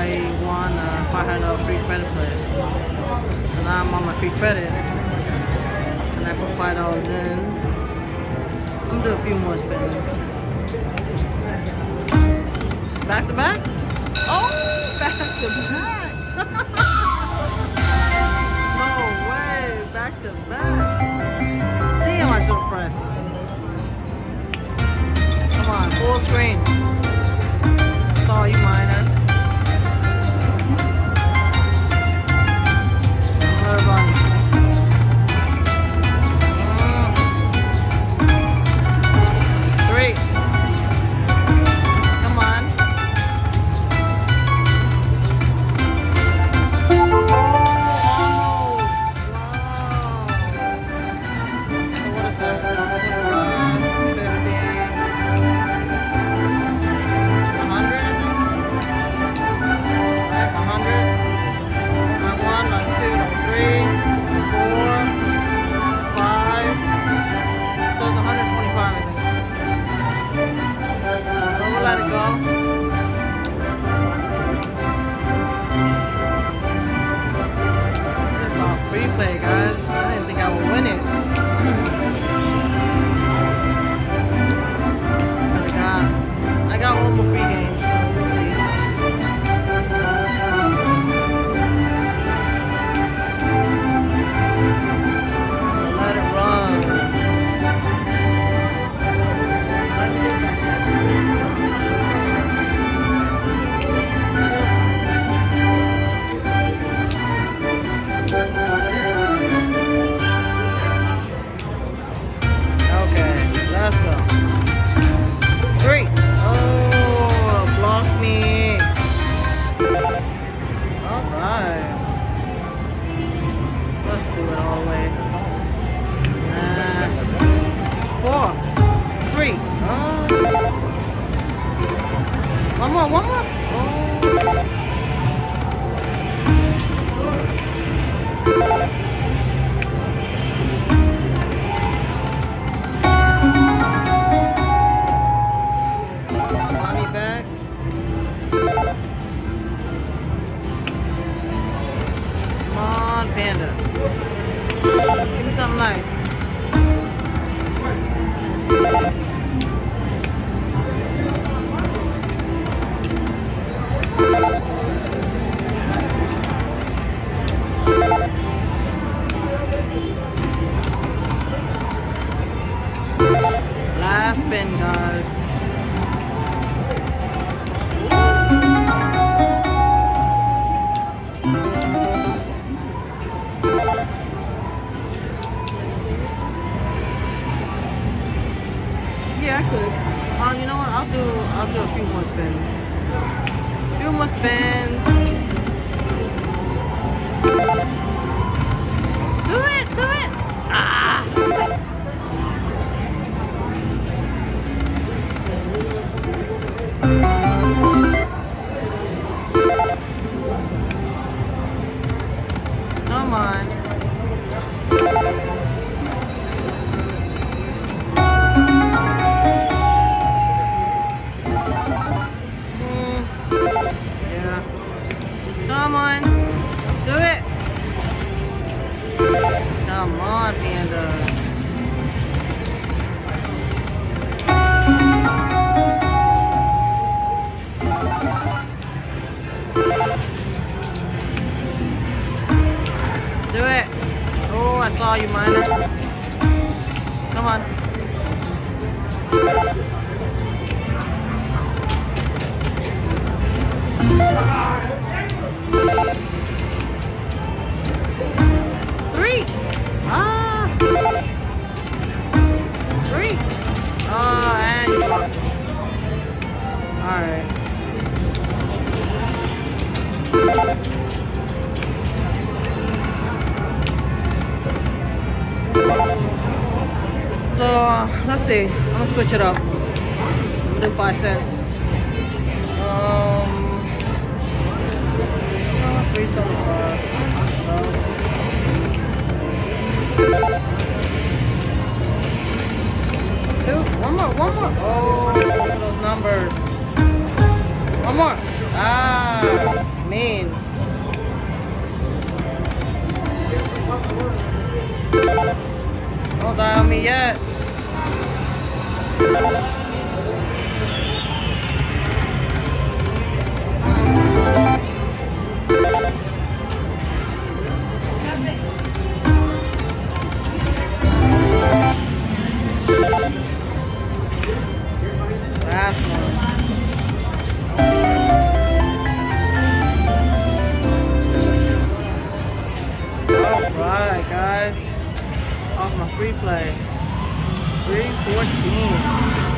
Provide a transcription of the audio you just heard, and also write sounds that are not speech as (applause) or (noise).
I won a $500 free credit play. So now I'm on my free credit. And I put $5 in. I'm gonna do a few more spins. Back to back? Oh, back to back. (laughs) no way, back to back. Damn, I should pressed. Come on, full screen. That's all you, minor. One more so Give me something nice. Few more spins. Come on. Three. Ah. Three. Oh, and. All right. So let's see. I'm gonna switch it up. Do five cents. Um, two. One more. One more. Oh, those numbers. One more. Ah, mean. Thank you. Don't die on me yet. Last one. Alright guys. My free play. 314. And the magic.